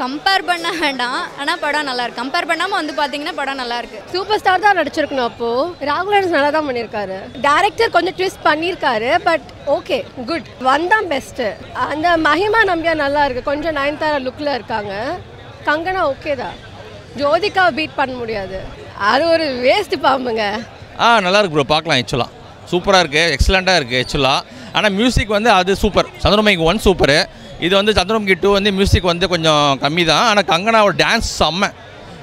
Compare பண்ண வேண்டாம். ஆனால் படம் நல்லா இருக்கு. கம்பேர் பண்ணாமல் வந்து பார்த்தீங்கன்னா படம் நல்லா இருக்கு. சூப்பர் ஸ்டார் தான் நடிச்சிருக்கணும் அப்போ. ராகுலன்ஸ் நல்லா தான் பண்ணியிருக்காரு. டேரக்டர் கொஞ்சம் ட்விஸ்ட் பண்ணியிருக்காரு பட் ஓகே குட் வந்தான் பெஸ்ட்டு அந்த மஹிமா நம்பியா நல்லா இருக்கு. கொஞ்சம் நயன்தாரா லுக்கில் இருக்காங்க. கங்கனா ஓகே தான். ஜோதிகாவை பீட் பண்ண முடியாது. அது ஒரு வேஸ்ட் பாம்புங்க. ஆ நல்லா இருக்கு ப்ரோ பார்க்கலாம் ஆக்சுவலாக சூப்பராக இருக்குது எக்ஸலண்ட்டாக இருக்குது ஆக்சுவலாக ஆனால் மியூசிக் வந்து அது சூப்பர் சந்திரமுகி ஒன் சூப்பரு இது வந்து சந்திரமுகி டூ வந்து மியூசிக் வந்து கொஞ்சம் கம்மி தான் ஆனால் கங்கனாவோட டான்ஸ் செம்ம.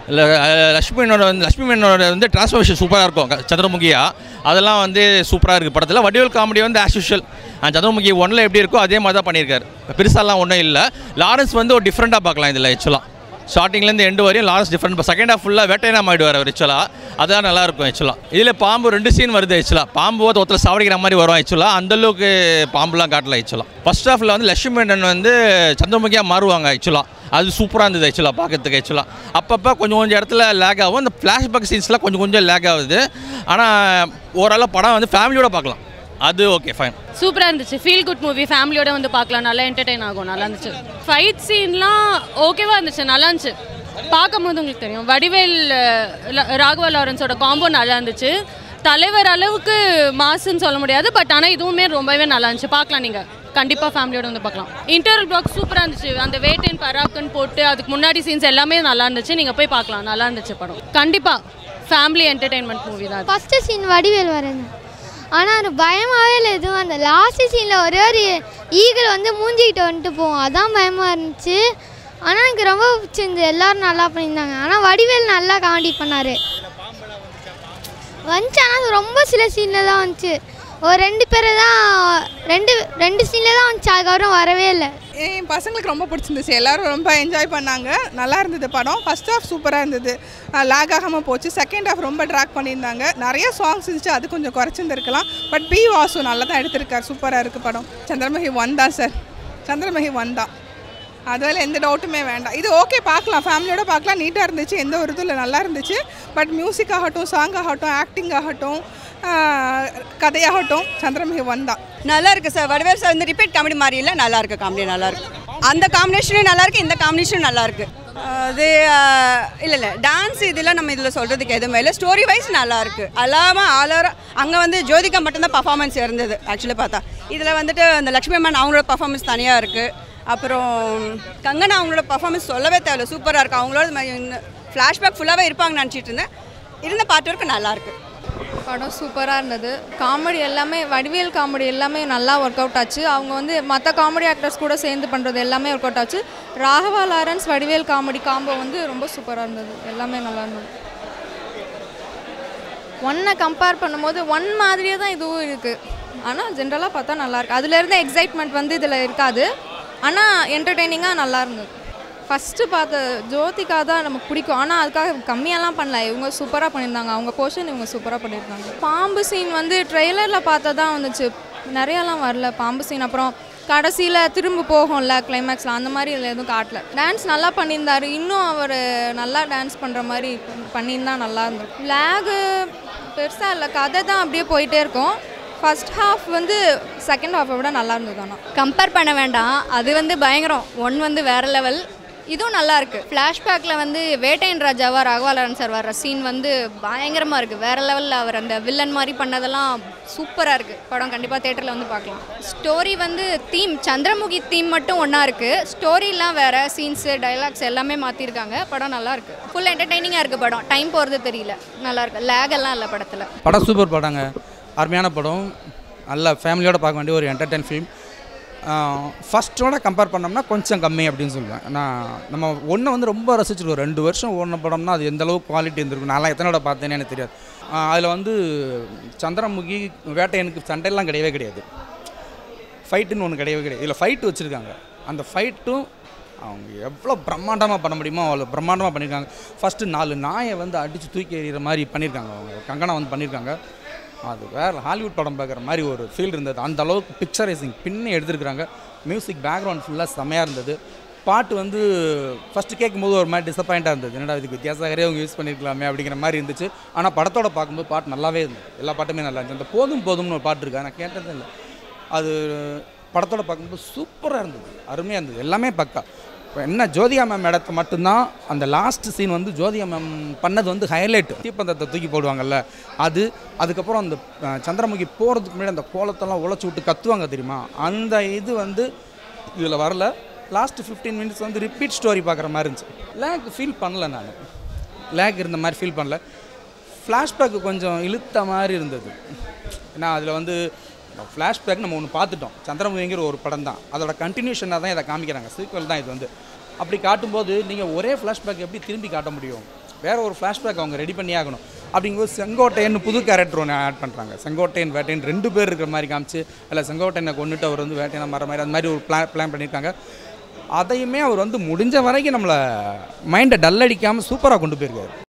இல்லை லக்ஷ்மி வந்து லக்ஷ்மி மேனோட வந்து டிரான்ஸ்ஃபர்மேஷன் சூப்பராக இருக்கும். க- சந்திரமுகியா. அதெல்லாம் வந்து சூப்பராக இருக்குது படத்தில். வடிவல் காமெடி வந்து ஆஸ் யூஷுவல் சந்திரமுகி ஒன்றில் எப்படி இருக்கோ அதே மாதிரி தான் பண்ணியிருக்காரு. பெருசாலாம் ஒன்றும் இல்லை. லாரன்ஸ் வந்து ஒரு டிஃப்ரெண்ட்டாக பார்க்கலாம் இதில் ஆக்சுவலாக ஸ்டார்டிங்லேருந்து எண்டு வரையும் லாஸ்ட் டிஃப்ரெண்ட் செகண்ட் ஹாஃப் ஃபுல்லாக வேட்டையனா ஆகிடுவார் அவர் ஆக்சுவலாக அதுதான் நல்லாயிருக்கும் ஆக்சுவலாக இதில் பாம்பு ரெண்டு சீன் வருது ஆக்சுவலாக பாம்பு வந்து ஒருத்தர் சாவடிக்கிற மாதிரி வரும் ஆக்சுவலாக அந்தளவுக்கு பாம்புலாம் காட்டல ஆக்சுவலாக ஃபர்ஸ்ட் ஹாஃபில் வந்து லட்சுமி மேனன் வந்து சந்திரமுகியாக மாறுவாங்க ஆக்சுவலாக அது சூப்பராக இருந்தது ஆக்சுவலாக பார்க்கறதுக்கு ஆக்சுவலாக அப்பப்போ கொஞ்சம் கொஞ்சம் இடத்துல லேக் ஆகும். அந்த ஃப்ளாஷ்பேக் சீன்ஸ்லாம் கொஞ்சம் கொஞ்சம் லேக் ஆகுது. ஆனால் ஓரளவு படம் வந்து ஃபேமிலியோட பார்க்கலாம். அது ஓகே ஃபைன் சூப்பராக இருந்துச்சு. ஃபீல் குட் மூவி ஃபேமிலியோட வந்து பார்க்கலாம். நல்லா என்டர்டெயின் ஆகும். நல்லா இருந்துச்சு. ஃபைட் சீன்லாம் ஓகேவா இருந்துச்சு. நல்லா இருந்துச்சு. பார்க்கும்போது உங்களுக்கு தெரியும். வடிவேல் ராகவா லாரன்ஸோட காம்போ நல்லா இருந்துச்சு. தலைவர் அளவுக்கு மாசுன்னு சொல்ல முடியாது. பட் ஆனால் இதுவுமே ரொம்பவே நல்லா இருந்துச்சு. பார்க்கலாம் நீங்கள் கண்டிப்பாக ஃபேமிலியோட வந்து பார்க்கலாம். இன்டர்வல் பிளாக் சூப்பராக இருந்துச்சு. அந்த வேட்டன் பராப்கன் போட்டு அதுக்கு முன்னாடி சீன்ஸ் எல்லாமே நல்லா இருந்துச்சு. நீங்கள் போய் பார்க்கலாம். நல்லா இருந்துச்சு படம். கண்டிப்பாக ஃபேமிலி என்டர்டெயின்மெண்ட் மூவி தான். ஃபஸ்ட்டு சீன் வடிவேல் வரேன் ஆனால் அது பயமாகவே இல்லை. எதுவும் அந்த லாஸ்ட் சீனில் ஒரே ஒரு ஈகிள் வந்து மூஞ்சிக்கிட்ட வந்துட்டு போவோம் அதான் பயமாக இருந்துச்சு. ஆனால் எனக்கு ரொம்ப பிடிச்சிருந்து எல்லோரும் நல்லா பண்ணியிருந்தாங்க. ஆனால் வடிவேல் நல்லா காமெடி பண்ணார். வந்துச்சு. ஆனால் அது ரொம்ப சில சீனில் தான் வந்துச்சு. ஒரு ரெண்டு பேரை தான் ரெண்டு ரெண்டு சீனில் தான் வந்துச்சு. அதுக்கப்புறம் வரவே இல்லை. என் பசங்களுக்கு ரொம்ப பிடிச்சிருந்துச்சு. எல்லோரும் ரொம்ப என்ஜாய் பண்ணாங்க. நல்லா இருந்தது படம். ஃபர்ஸ்ட் ஹாஃப் சூப்பராக இருந்தது. லாக் ஆகாமல் போச்சு. செகண்ட் ஹாஃப் ரொம்ப ட்ராக் பண்ணியிருந்தாங்க. நிறைய சாங்ஸ் இருந்துச்சு. அது கொஞ்சம் குறைச்சிருந்துருக்கலாம். பட் பி வாசு நல்லா தான் எடுத்திருக்கார் சூப்பராக இருக்குது படம். சந்திரமுகி ஒன் தான் சார் சந்திரமுகி ஒன் தான். அதில் எந்த டவுட்டுமே வேண்டாம். இது ஓகே பார்க்கலாம். ஃபேமிலியோட பார்க்கலாம். நீட்டாக இருந்துச்சு. எந்த ஒரு இதில் நல்லா இருந்துச்சு. பட் மியூசிக் ஆகட்டும் சாங் ஆகட்டும் ஆக்டிங் ஆகட்டும் கதையாகட்டும். சந்திரமுகி ஒன் தான் நல்லா இருக்கு சார். வடிவேல் சார் வந்து ரிப்பீட் காமெடி மாதிரி இல்லை நல்லா இருக்கு காமெடி நல்லா இருக்கு அந்த காம்பினேஷனும் நல்லா இருக்கு இந்த காம்பினேஷனும் நல்லா இருக்கு அது இல்லை இல்லை. டான்ஸ் இதெல்லாம் நம்ம இதில் சொல்கிறதுக்கு எதுவுமே இல்லை. ஸ்டோரி வைஸ் நல்லாயிருக்கு அல்லாமல் ஆலோரம் அங்கே வந்து ஜோதிகா மட்டும்தான் பர்ஃபார்மன்ஸ் இருந்தது ஆக்சுவலி பார்த்தா. இதில் வந்துட்டு அந்த லக்ஷ்மி அம்மன் அவங்களோட பர்ஃபார்மன்ஸ் தனியாக இருக்குது அப்புறம் கங்கனா அவங்களோட பர்ஃபார்மன்ஸ் சொல்லவே தேவையில்ல. சூப்பராக இருக்குது அவங்களோட ஃப்ளாஷ்பேக் ஃபுல்லாகவே இருப்பாங்கன்னு நினச்சிட்டு இருந்தேன். இருந்த பாட்டு வரைக்கும் நல்லாயிருக்கு படம் சூப்பராக இருந்தது. காமெடி எல்லாமே வடிவேல் காமெடி எல்லாமே நல்லா ஒர்க் அவுட் ஆச்சு. அவங்க வந்து மற்ற காமெடி ஆக்டர்ஸ் கூட சேர்ந்து பண்ணுறது எல்லாமே ஒர்க் அவுட் ஆச்சு. Raghava Lawrence Vadivel comedy combo வந்து ரொம்ப சூப்பராக இருந்தது. எல்லாமே நல்லா இருந்தது. ஒன்னை கம்பேர் பண்ணும்போது ஒன் மாதிரியே தான் இதுவும் இருக்குது ஆனால் ஜென்ரலாக பார்த்தா நல்லாயிருக்கு அதுலேருந்து இருந்த எக்ஸைட்மெண்ட் வந்து இதில் இருக்காது. ஆனால் என்டர்டெய்னிங்காக நல்லா இருந்தது. ஃபஸ்ட்டு பார்த்த ஜோதிகா தான் நமக்கு பிடிக்கும். ஆனால் அதுக்காக கம்மியாலாம் பண்ணல. இவங்க சூப்பராக பண்ணியிருந்தாங்க. அவங்க போர்ஷன் இவங்க சூப்பராக பண்ணியிருந்தாங்க. பாம்பு சீன் வந்து ட்ரெய்லரில் பார்த்தா தான் வந்துச்சு. நிறையாலாம் வரல. பாம்பு சீன் அப்புறம் கடைசியில் திரும்ப போகும்ல கிளைமேக்ஸில் அந்த மாதிரி இதில் எதுவும் காட்டல. டான்ஸ் நல்லா பண்ணியிருந்தாரு. இன்னும் அவர் நல்லா டான்ஸ் பண்ணுற மாதிரி பண்ணியிருந்தா நல்லா இருந்தது லேகு பெருசாக இல்லை. கதை தான் அப்படியே போயிட்டே இருக்கும். ஃபஸ்ட் ஹாஃப் வந்து செகண்ட் ஹாஃபை விட நல்லா இருந்தது ஆனால் கம்பேர் பண்ண வேண்டாம். அது வந்து பயங்கரம். ஒன் வந்து வேறு லெவல் இதுவும் நல்லா இருக்கு. ஃப்ளாஷ்பேக்கில் வந்து வேட்டையன் ராஜாவா ராகவாலரன் சார் வர்ற சீன் வந்து பயங்கரமாக இருக்குது வேற லெவலில் அவர் அந்த வில்லன் மாதிரி பண்ணதெல்லாம் சூப்பராக இருக்குது படம் கண்டிப்பாக தேட்டரில் வந்து பார்க்கலாம். ஸ்டோரி வந்து தீம் சந்திரமுகி தீம் மட்டும் ஒன்றா இருக்குது ஸ்டோரிலாம் வேற சீன்ஸு டைலாக்ஸ் எல்லாமே மாற்றிருக்காங்க படம் நல்லா இருக்கு. ஃபுல் என்டர்டைனிங்காக இருக்குது படம். டைம் போகிறது தெரியல. நல்லா இருக்கு. லேக் எல்லாம் இல்லை படத்தில். படம் சூப்பர் படங்க. அருமையான படம். நல்லா ஃபேமிலியோட பார்க்க வேண்டிய ஒரு என்டர்டைன் ஃபிலிம் ஃபஸ்ட்டோட கம்பேர் பண்ணோம்னா கொஞ்சம் கம்மி அப்படின்னு சொல்லுவேன். நான் நம்ம ஒன்றை வந்து ரொம்ப ரசிச்சிருக்கோம். ரெண்டு வருஷம் ஓடின படம்னா அது எந்த அளவுக்கு குவாலிட்டி இருந்திருக்கும். நான்லாம் எத்தனோட பார்த்தேன்னு எனக்கு தெரியாது. அதில் வந்து சந்திரமுகி வேட்டையனுக்கு சண்டையெல்லாம் கிடையவே கிடையாது. ஃபைட்டுன்னு ஒன்று கிடையவே கிடையாது. இதில் ஃபைட்டு வச்சுருக்காங்க. அந்த ஃபைட்டும் அவங்க எவ்வளோ பிரம்மாண்டமாக பண்ண முடியுமோ அவ்வளோ பிரம்மாண்டமாக பண்ணியிருக்காங்க ஃபஸ்ட்டு நாலு நாயை வந்து அடித்து தூக்கி எறிகிற மாதிரி பண்ணியிருக்காங்க அவங்க. கங்கனா வந்து பண்ணியிருக்காங்க அது வேறு ஹாலிவுட் படம் பார்க்குற மாதிரி ஒரு ஃபீல் இருந்தது. அந்த அளவுக்கு பிக்சரைசிங் பின்னே எடுத்துருக்குறாங்க. மியூசிக் பேக்ரவுண்ட் ஃபுல்லாக செமையாக இருந்தது. பாட்டு வந்து ஃபஸ்ட்டு கேட்கும்போது ஒரு மாதிரி டிசப்பாயிண்ட்டாக இருந்தது. என்னடா இதுக்கு வித்தியாசகரே அவங்க யூஸ் பண்ணியிருக்கலாமே அப்படிங்கிற மாதிரி இருந்துச்சு. ஆனால் படத்தோட பார்க்கும்போது பாட்டு நல்லாவே இருந்தது. எல்லா பாட்டுமே நல்லா இருந்துச்சு. அந்த போதும் போதும்னு ஒரு பாட்டு இருக்கா. நான் கேட்டதே இல்லை. அது படத்தோட பார்க்கும்போது சூப்பராக இருந்தது. அருமையாக இருந்தது. எல்லாமே பக்கா. இப்போ என்ன ஜோதிகா மேம் இடத்த மட்டும்தான் அந்த லாஸ்ட் சீன் வந்து ஜோதிகா மேம் பண்ணது வந்து ஹைலைட் தீப்பந்தத்தை தூக்கி போடுவாங்கல்ல அது அதுக்கப்புறம் அந்த சந்திரமுகி போகிறதுக்கு முன்னாடி அந்த கோலத்தெல்லாம் உழைச்சி விட்டு கத்துவாங்க தெரியுமா? அந்த இது வந்து இதில் வரல. லாஸ்ட் ஃபிஃப்டீன் மினிட்ஸ் வந்து ரிப்பீட் ஸ்டோரி பார்க்குற மாதிரி இருந்துச்சு. லேக் ஃபீல் பண்ணல நான். லேக் இருந்த மாதிரி ஃபீல் பண்ணல. ஃப்ளாஷ்பேக்கு கொஞ்சம் இழுத்த மாதிரி இருந்தது. ஏன்னா அதில் வந்து ஃப்ளாஷ்பேக் நம்ம ஒன்று பார்த்துட்டோம். சந்திரமுகிங்கிற ஒரு படம் தான் அதோட கண்டினியூஷனாக தான் இதை காமிக்கிறாங்க. சீக்வல் தான் இது வந்து. அப்படி காட்டும்போது நீங்கள் ஒரே ஃப்ளாஷ்பேக் எப்படி திரும்பி காட்ட முடியும்? வேறு ஒரு ஃப்ளாஷ்பேக் அவங்க ரெடி பண்ணி ஆகணும். அப்படிங்கும்போது செங்கோட்டையன் புது கேரக்டர் ஒன்று ஆட் பண்ணுறாங்க செங்கோட்டையன் வேட்டையன் ரெண்டு பேர் இருக்கிற மாதிரி காமிச்சு இல்லை செங்கோட்டையனை கொண்டுட்டு அவர் வந்து வேட்டையனை மர மாதிரி அந்த மாதிரி ஒரு பிளான் பிளான் பண்ணியிருக்காங்க. அதையுமே அவர் வந்து முடிஞ்ச வரைக்கும் நம்மளை மைண்டை டல் அடிக்காமல் சூப்பராக கொண்டு போயிருக்காரு.